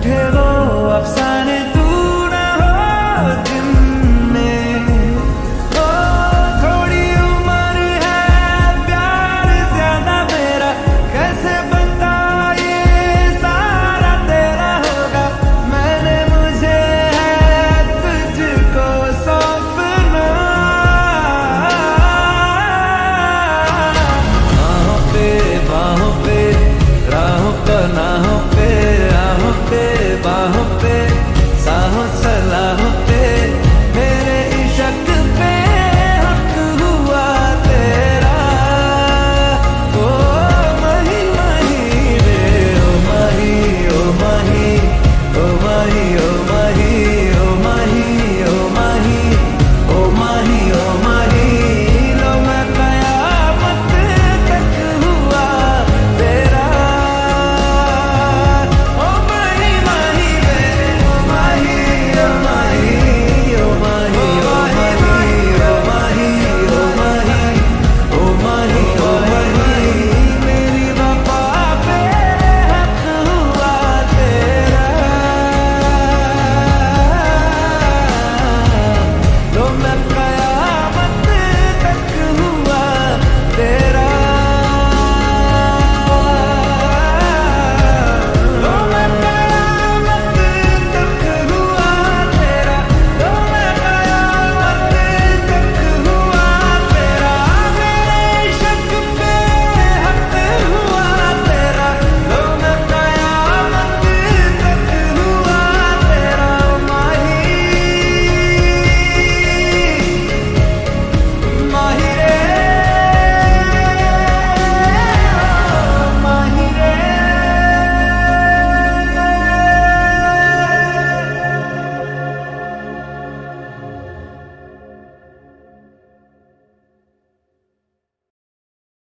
झूठे वो अफसाने, तू ना हो दिन में। ओ थोड़ी उम्र है, प्यार ज़्यादा मेरा। कैसे बनता ये सारा तेरा होगा? मैंने मुझे है तुझको सौंपना। बाहों पे बाहों पे, राहों पर नाहों पे।